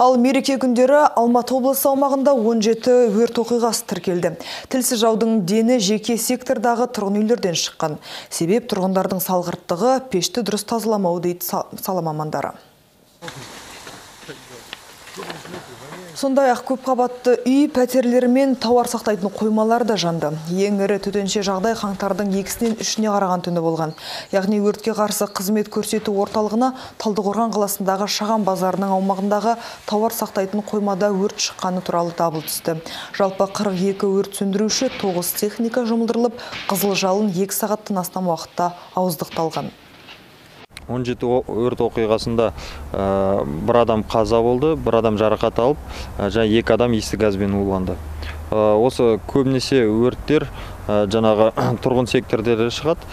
Ал мереке күндері Алматы облысы аумағында 17 өрт оқиғасы тіркелді. Тілсіз жаудың дені жеке сектордағы тұрғын үйлерден шыққан. Себеп тұрғындардың салғырттығы пешті дұрыс тазаламау дейді сала мамандары. Сондай ақ көпқабатты үй пәтерлері мен тауар сақтайтын қоймалар да жанды. Ең ірі төтенше жағдай қаңтардың екісінен үшіне қараған түні болған. Яғни өртке қарсы қызмет көрсету орталығына Талдықорған қаласындағы Шаған базарының аумағындағы тауар сақтайтын қоймада өрт шыққаны туралы дабыл түсті. Жалпы 42 өрт сөндіруші 9 техника жұмылдырылып, қызыл жалын 2 сағаттан астам уақытта ауыздықталған. 17 өрт оқиғасында бір адам қаза болды бір адам жарақат алып және екі адам иісті газбен уланды. Осы көбінесе өрттер жаңағы тұрғын сектордері шығады.